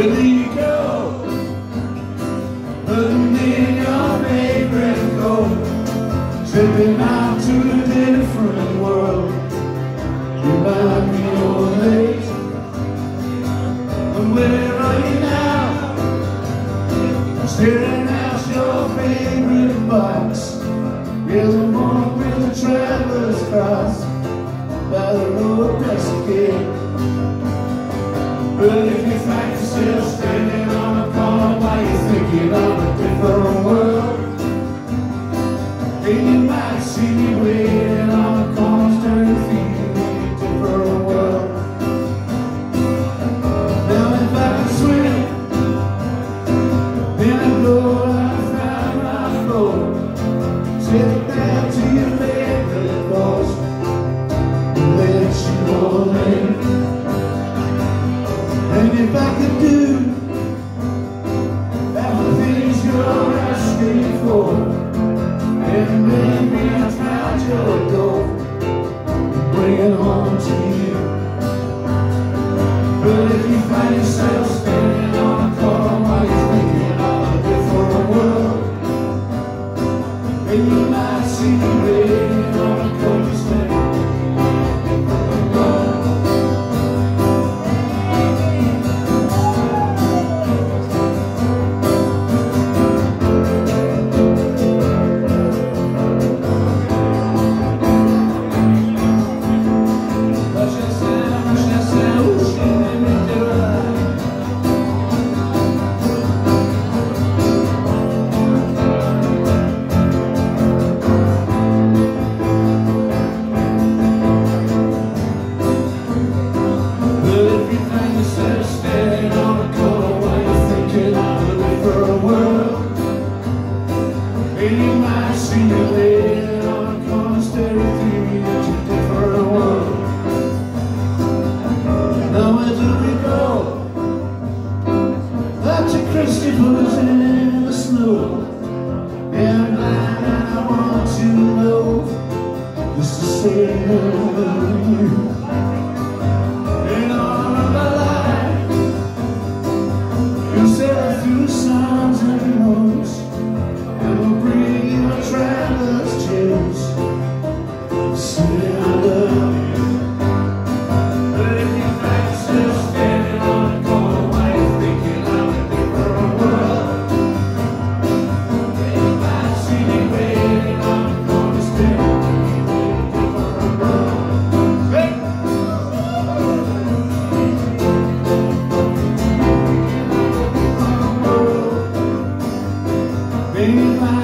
Really go Putting in your favorite coat Tripping out to a different world You might be old late And where are you now? Staring out your favorite box Will the monk, will the traveler's cross By the road that's gate But if you fight still standing on the corner while you're thinking of a different world. And you might see me waiting on a corner. festivals in the snow. And I, I want to know to say Daylight.